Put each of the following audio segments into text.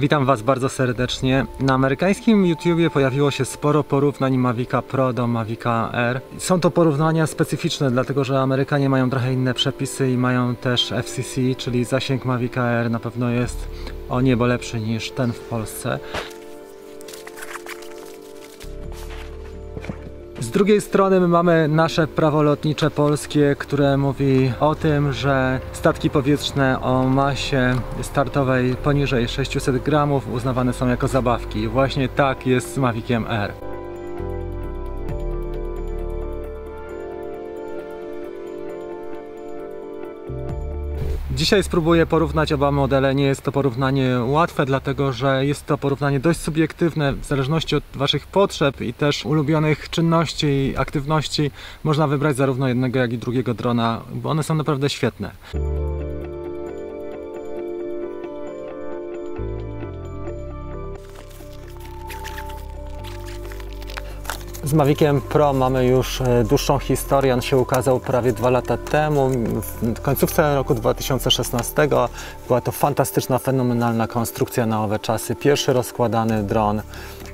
Witam Was bardzo serdecznie. Na amerykańskim YouTubie pojawiło się sporo porównań Mavica Pro do Mavica Air. Są to porównania specyficzne, dlatego że Amerykanie mają trochę inne przepisy i mają też FCC, czyli zasięg Mavica Air na pewno jest o niebo lepszy niż ten w Polsce. Z drugiej strony my mamy nasze prawo lotnicze polskie, które mówi o tym, że statki powietrzne o masie startowej poniżej 600 gramów uznawane są jako zabawki. Właśnie tak jest z Maviciem Air. Dzisiaj spróbuję porównać oba modele. Nie jest to porównanie łatwe, dlatego że jest to porównanie dość subiektywne. W zależności od Waszych potrzeb i też ulubionych czynności i aktywności można wybrać zarówno jednego, jak i drugiego drona, bo one są naprawdę świetne. Z Maviciem Pro mamy już e, dłuższą historię. On się ukazał prawie dwa lata temu, w końcówce roku 2016. Była to fantastyczna, fenomenalna konstrukcja na owe czasy. Pierwszy rozkładany dron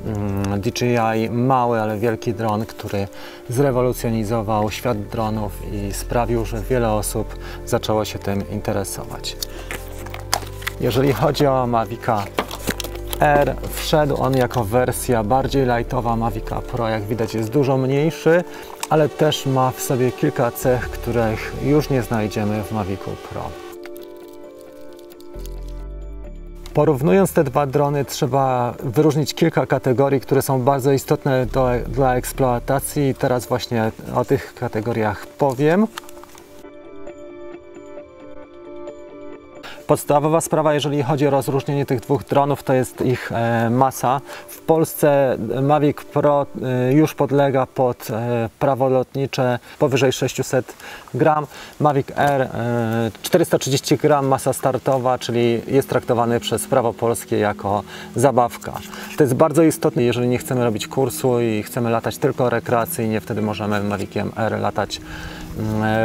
mm, DJI, mały, ale wielki dron, który zrewolucjonizował świat dronów i sprawił, że wiele osób zaczęło się tym interesować. Jeżeli chodzi o Mavica R wszedł on jako wersja bardziej lightowa Mavica Pro, jak widać jest dużo mniejszy, ale też ma w sobie kilka cech, których już nie znajdziemy w Mavicu Pro. Porównując te dwa drony, trzeba wyróżnić kilka kategorii, które są bardzo istotne do, dla eksploatacji. Teraz właśnie o tych kategoriach powiem. Podstawowa sprawa, jeżeli chodzi o rozróżnienie tych dwóch dronów, to jest ich e, masa. W Polsce Mavic Pro e, już podlega pod e, prawo lotnicze powyżej 600 gram. Mavic Air e, 430 gram masa startowa, czyli jest traktowany przez prawo polskie jako zabawka. To jest bardzo istotne, jeżeli nie chcemy robić kursu i chcemy latać tylko rekreacyjnie, wtedy możemy Maviciem Air latać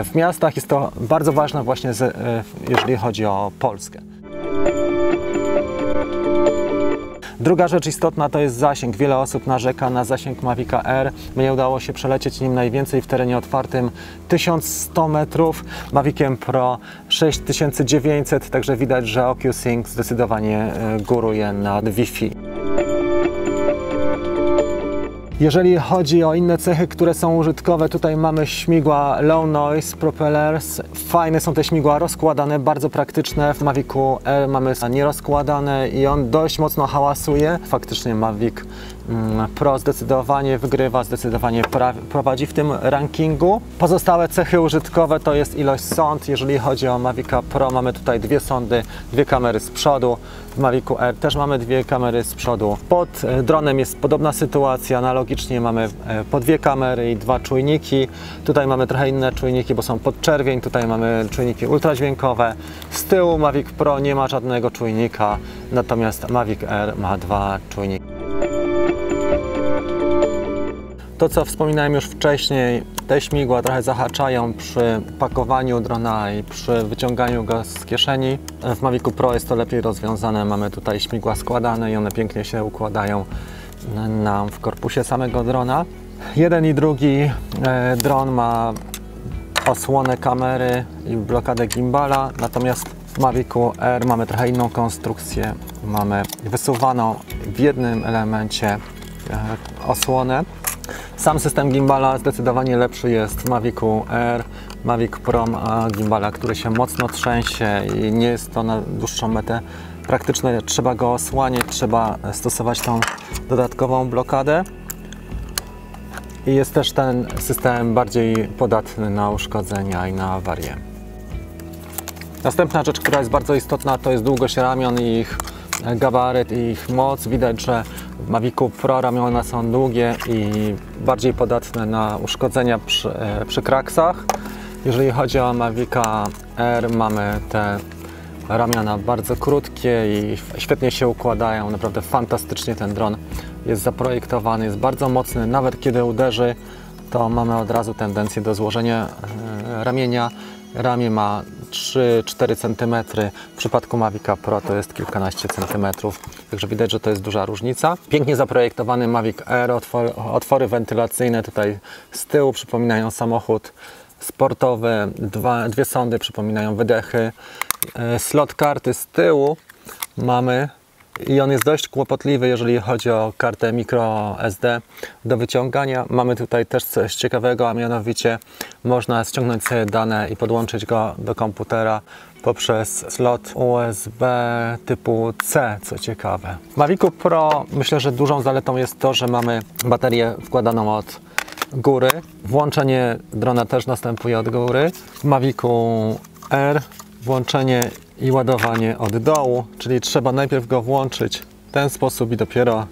w miastach. Jest to bardzo ważne właśnie, e, jeżeli chodzi o Polskę. Druga rzecz istotna to jest zasięg. Wiele osób narzeka na zasięg Mavica Air. Mnie udało się przelecieć nim najwięcej w terenie otwartym 1100 metrów. Maviciem Pro 6900, także widać, że OcuSync zdecydowanie e, góruje nad Wi-Fi. Jeżeli chodzi o inne cechy, które są użytkowe, tutaj mamy śmigła Low Noise Propellers. Fajne są te śmigła rozkładane, bardzo praktyczne. W Mavicu Air mamy nierozkładane i on dość mocno hałasuje. Faktycznie Mavic Pro zdecydowanie wygrywa, zdecydowanie prowadzi w tym rankingu. Pozostałe cechy użytkowe to jest ilość sond. Jeżeli chodzi o Mavica Pro, mamy tutaj dwie sondy, dwie kamery z przodu. W Mavicu Air też mamy dwie kamery z przodu. Pod e, dronem jest podobna sytuacja, analogicznie mamy e, po dwie kamery i dwa czujniki. Tutaj mamy trochę inne czujniki, bo są podczerwień, tutaj mamy czujniki ultradźwiękowe. Z tyłu Mavic Pro nie ma żadnego czujnika, natomiast Mavic Air ma dwa czujniki. To, co wspominałem już wcześniej, te śmigła trochę zahaczają przy pakowaniu drona i przy wyciąganiu go z kieszeni. W Mavicu Pro jest to lepiej rozwiązane. Mamy tutaj śmigła składane i one pięknie się układają nam w korpusie samego drona. Jeden i drugi e, dron ma osłonę kamery i blokadę gimbala, natomiast w Mavicu Air mamy trochę inną konstrukcję. Mamy wysuwaną w jednym elemencie e, osłonę sam system gimbala zdecydowanie lepszy jest w Mavicu Air. Mavic Pro ma gimbala, który się mocno trzęsie i nie jest to na dłuższą metę praktyczne. Trzeba go osłaniać, trzeba stosować tą dodatkową blokadę. I jest też ten system bardziej podatny na uszkodzenia i na awarie. Następna rzecz, która jest bardzo istotna, to jest długość ramion i ich gabaryt i ich moc. Widać, że Mavicu Pro ramiona są długie i bardziej podatne na uszkodzenia przy, e, przy kraksach. Jeżeli chodzi o Mavica R, mamy te ramiona bardzo krótkie i świetnie się układają. Naprawdę fantastycznie ten dron jest zaprojektowany, jest bardzo mocny. Nawet kiedy uderzy, to mamy od razu tendencję do złożenia e, ramienia. Ramię ma 3-4 cm. W przypadku Mavica Pro to jest kilkanaście centymetrów, także widać, że to jest duża różnica. Pięknie zaprojektowany Mavic Air, otwory, otwory wentylacyjne tutaj z tyłu przypominają samochód sportowy, dwa, dwie sondy przypominają wydechy. E, Slot karty z tyłu mamy i on jest dość kłopotliwy, jeżeli chodzi o kartę micro SD do wyciągania. Mamy tutaj też coś ciekawego, a mianowicie można ściągnąć sobie dane i podłączyć go do komputera poprzez slot USB typu C, co ciekawe. W Mavicu Pro myślę, że dużą zaletą jest to, że mamy baterię wkładaną od góry. Włączenie drona też następuje od góry. W Mavicu R włączenie i ładowanie od dołu, czyli trzeba najpierw go włączyć w ten sposób i dopiero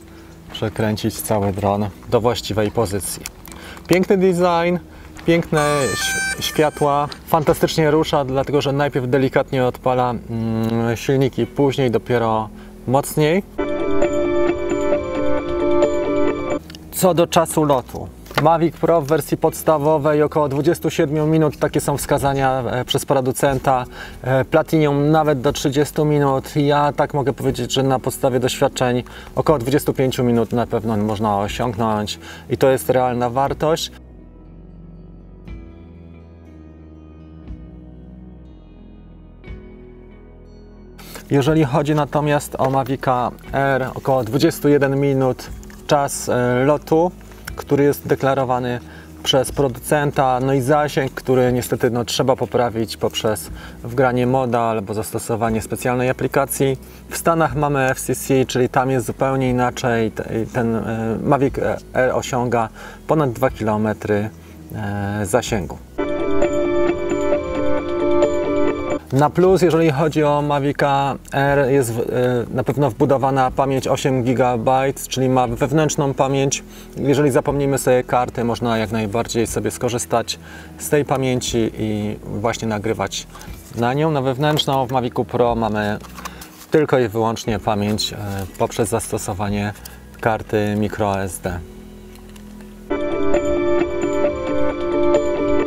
przekręcić cały dron do właściwej pozycji. Piękny design, piękne światła, fantastycznie rusza, dlatego że najpierw delikatnie odpala mm, silniki, później dopiero mocniej. Co do czasu lotu. Mavic Pro w wersji podstawowej około 27 minut, takie są wskazania e, przez producenta. E, Platinum nawet do 30 minut. Ja tak mogę powiedzieć, że na podstawie doświadczeń około 25 minut na pewno można osiągnąć i to jest realna wartość. Jeżeli chodzi natomiast o Mavica R, około 21 minut czas e, lotu który jest deklarowany przez producenta, no i zasięg, który niestety no, trzeba poprawić poprzez wgranie moda albo zastosowanie specjalnej aplikacji. W Stanach mamy FCC, czyli tam jest zupełnie inaczej. Ten e, Mavic Air osiąga ponad 2 km e, zasięgu. Na plus, jeżeli chodzi o Mavica R, jest e, na pewno wbudowana pamięć 8 GB, czyli ma wewnętrzną pamięć. Jeżeli zapomnimy sobie karty, można jak najbardziej sobie skorzystać z tej pamięci i właśnie nagrywać na nią. Na wewnętrzną w Mavicu Pro mamy tylko i wyłącznie pamięć e, poprzez zastosowanie karty microSD.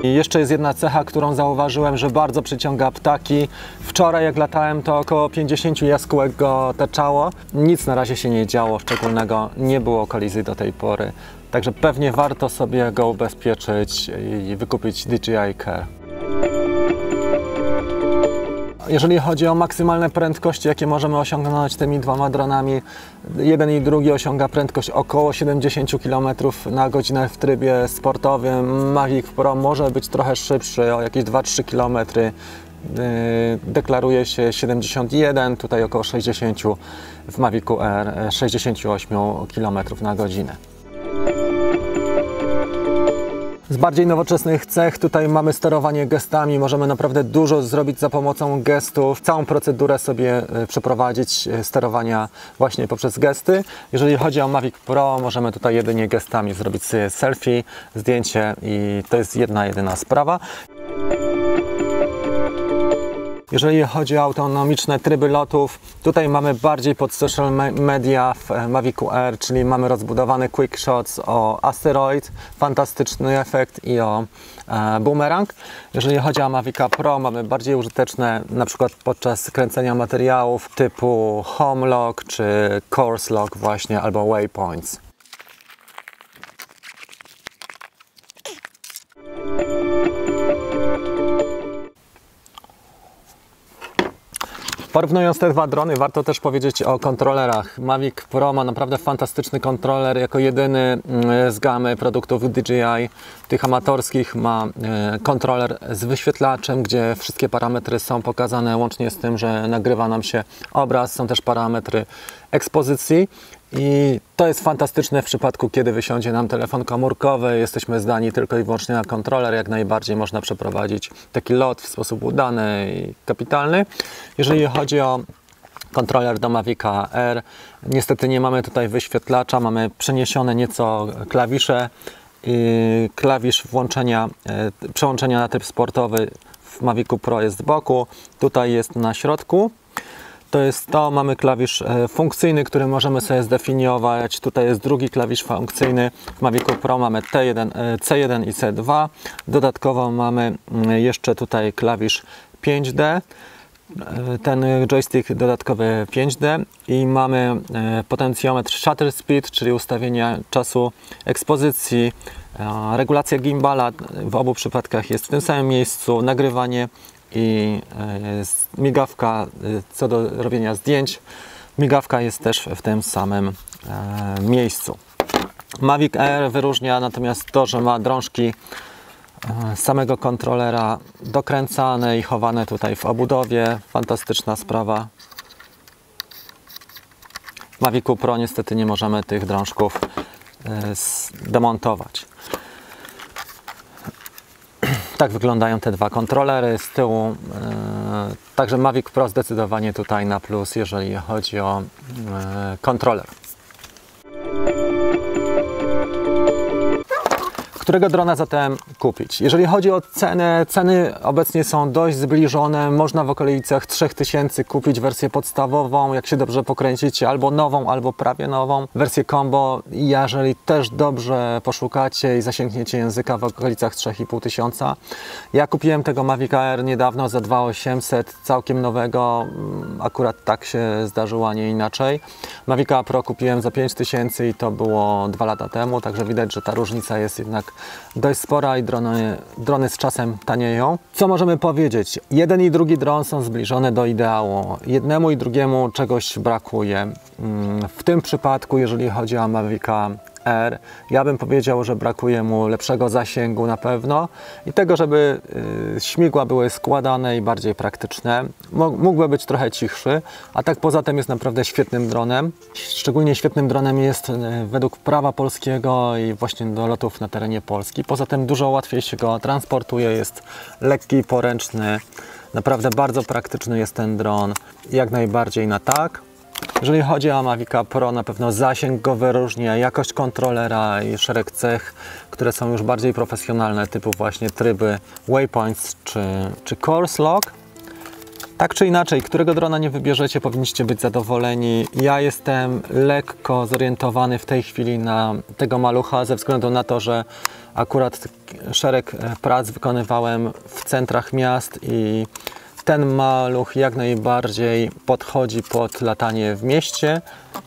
I jeszcze jest jedna cecha, którą zauważyłem, że bardzo przyciąga ptaki. Wczoraj jak latałem to około 50 jaskółek go otaczało. Nic na razie się nie działo szczególnego, nie było kolizji do tej pory. Także pewnie warto sobie go ubezpieczyć i wykupić DJI Care. Jeżeli chodzi o maksymalne prędkości, jakie możemy osiągnąć tymi dwoma dronami, jeden i drugi osiąga prędkość około 70 km na godzinę w trybie sportowym. Mavic Pro może być trochę szybszy, o jakieś 2-3 km. Deklaruje się 71, tutaj około 60 w Mavicu R 68 km na godzinę. Z bardziej nowoczesnych cech tutaj mamy sterowanie gestami. Możemy naprawdę dużo zrobić za pomocą gestów. Całą procedurę sobie e, przeprowadzić e, sterowania właśnie poprzez gesty. Jeżeli chodzi o Mavic Pro, możemy tutaj jedynie gestami zrobić selfie, zdjęcie i to jest jedna, jedyna sprawa. Jeżeli chodzi o autonomiczne tryby lotów, tutaj mamy bardziej pod social media w e, Mavicu Air, czyli mamy rozbudowany quick shots o asteroid, fantastyczny efekt i o e, boomerang. Jeżeli chodzi o Mavica Pro, mamy bardziej użyteczne na przykład podczas kręcenia materiałów typu home lock czy course lock właśnie albo waypoints. Porównując te dwa drony, warto też powiedzieć o kontrolerach. Mavic Pro ma naprawdę fantastyczny kontroler. Jako jedyny mm, z gamy produktów DJI, tych amatorskich, ma e, kontroler z wyświetlaczem, gdzie wszystkie parametry są pokazane, łącznie z tym, że nagrywa nam się obraz. Są też parametry ekspozycji i to jest fantastyczne w przypadku, kiedy wysiądzie nam telefon komórkowy, jesteśmy zdani tylko i wyłącznie na kontroler, jak najbardziej można przeprowadzić taki lot w sposób udany i kapitalny. Jeżeli chodzi o kontroler do Mavica R, niestety nie mamy tutaj wyświetlacza, mamy przeniesione nieco klawisze klawisz włączenia, e, przełączenia na tryb sportowy w Mavicu Pro jest z boku, tutaj jest na środku. To jest to, mamy klawisz e, funkcyjny, który możemy sobie zdefiniować. Tutaj jest drugi klawisz funkcyjny. W Mavicu Pro mamy T1, e, C1 i C2. Dodatkowo mamy mm, jeszcze tutaj klawisz 5D. E, Ten joystick dodatkowy 5D i mamy potencjometr shutter speed, czyli ustawienie czasu ekspozycji, regulacja gimbala w obu przypadkach jest w tym samym miejscu, nagrywanie i e, migawka e, co do robienia zdjęć. Migawka jest też w tym samym e, miejscu. Mavic Air wyróżnia natomiast to, że ma drążki samego kontrolera dokręcane i chowane tutaj w obudowie. Fantastyczna sprawa. W Mavicu Pro niestety nie możemy tych drążków demontować. Tak wyglądają te dwa kontrolery z tyłu. e, Także Mavic Pro zdecydowanie tutaj na plus, jeżeli chodzi o e, kontroler. Którego drona zatem kupić? Jeżeli chodzi o cenę, ceny obecnie są dość zbliżone. Można w okolicach 3000 kupić wersję podstawową, jak się dobrze pokręcicie, albo nową, albo prawie nową. Wersję combo, jeżeli też dobrze poszukacie i zasięgniecie języka w okolicach 3500. Ja kupiłem tego Mavic Air niedawno za 2800, całkiem nowego. Mm, Akurat tak się zdarzyło, a nie inaczej. Mavica Pro kupiłem za 5000 i to było dwa lata temu, także widać, że ta różnica jest jednak dość spora i drony, drony z czasem tanieją. Co możemy powiedzieć? Jeden i drugi dron są zbliżone do ideału. Jednemu i drugiemu czegoś brakuje. Mm, W tym przypadku, jeżeli chodzi o Mavica R, ja bym powiedział, że brakuje mu lepszego zasięgu na pewno i tego, żeby y, śmigła były składane i bardziej praktyczne. Mógłby być trochę cichszy, a tak poza tym jest naprawdę świetnym dronem. Szczególnie świetnym dronem jest y, według prawa polskiego i właśnie do lotów na terenie Polski. Poza tym dużo łatwiej się go transportuje, jest lekki, poręczny. Naprawdę bardzo praktyczny jest ten dron. Jak najbardziej na tak. Jeżeli chodzi o Mavica Pro, na pewno zasięg go wyróżnia, jakość kontrolera i szereg cech, które są już bardziej profesjonalne, typu właśnie tryby Waypoints czy, czy Course Lock. Tak czy inaczej, którego drona nie wybierzecie, powinniście być zadowoleni. Ja jestem lekko zorientowany w tej chwili na tego malucha, ze względu na to, że akurat szereg prac wykonywałem w centrach miast i ten maluch jak najbardziej podchodzi pod latanie w mieście.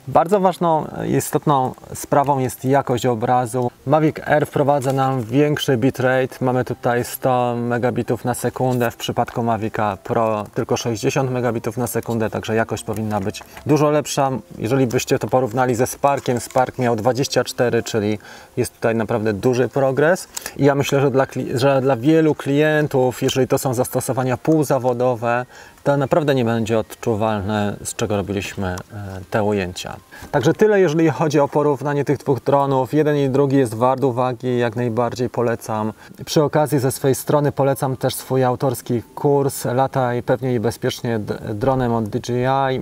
Bardzo ważną, istotną sprawą jest jakość obrazu. Mavic Air wprowadza nam większy bitrate. Mamy tutaj 100 megabitów na sekundę, w przypadku Mavica Pro tylko 60 megabitów na sekundę, także jakość powinna być dużo lepsza. Jeżeli byście to porównali ze Sparkiem, Spark miał 24, czyli jest tutaj naprawdę duży progres. I ja myślę, że dla, że dla wielu klientów, jeżeli to są zastosowania półzawodowe, to naprawdę nie będzie odczuwalne, z czego robiliśmy e, te ujęcia. Także tyle, jeżeli chodzi o porównanie tych dwóch dronów. Jeden i drugi jest wart uwagi, jak najbardziej polecam. Przy okazji ze swojej strony polecam też swój autorski kurs Lataj pewnie i bezpiecznie dronem od DJI.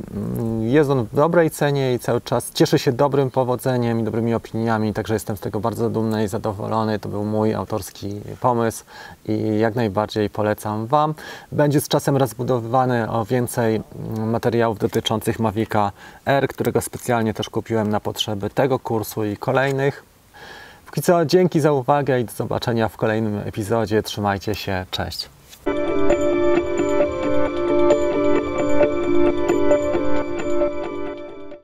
Jest on w dobrej cenie i cały czas cieszy się dobrym powodzeniem i dobrymi opiniami, także jestem z tego bardzo dumny i zadowolony. To był mój autorski pomysł i jak najbardziej polecam Wam. Będzie z czasem rozbudowywany o więcej materiałów dotyczących Mavica R, którego specjalnie też kupiłem na potrzeby tego kursu i kolejnych. Póki co, dzięki za uwagę i do zobaczenia w kolejnym epizodzie. Trzymajcie się, cześć.